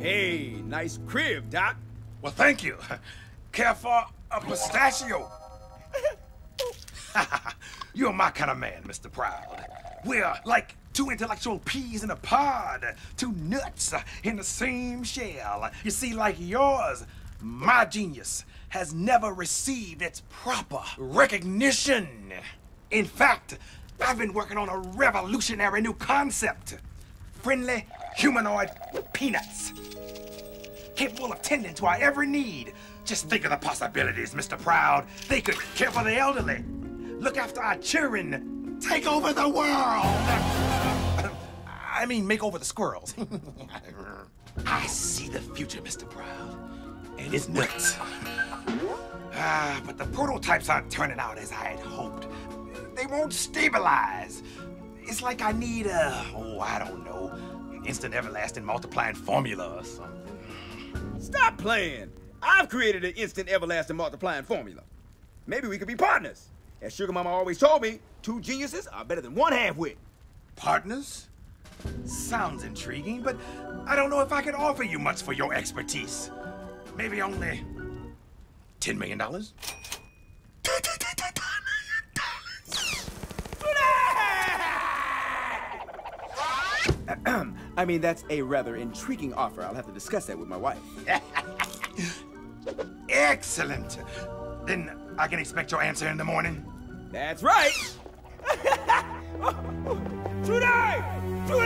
Hey, nice crib, Doc. Well, thank you. Care for a pistachio? You're my kind of man, Mr. Proud. We're like two intellectual peas in a pod, two nuts in the same shell. You see, like yours, my genius has never received its proper recognition. In fact, I've been working on a revolutionary new concept friendly humanoid peanuts. Capable of tending to our every need. Just think of the possibilities, Mr. Proud. They could care for the elderly, look after our children, take over the world. I mean, make over the squirrels. I see the future, Mr. Proud, and it's nuts. Ah, but the prototypes aren't turning out as I had hoped. They won't stabilize. It's like I need a, oh, I don't know, instant everlasting multiplying formula or something. Stop playing. I've created an instant everlasting multiplying formula. Maybe we could be partners. As Suga Mama always told me, two geniuses are better than one half-wit. Partners? Sounds intriguing, but I don't know if I can offer you much for your expertise. Maybe only $10 million? I mean, that's a rather intriguing offer. I'll have to discuss that with my wife. Excellent. Then I can expect your answer in the morning? That's right. Oh, oh, today! Today!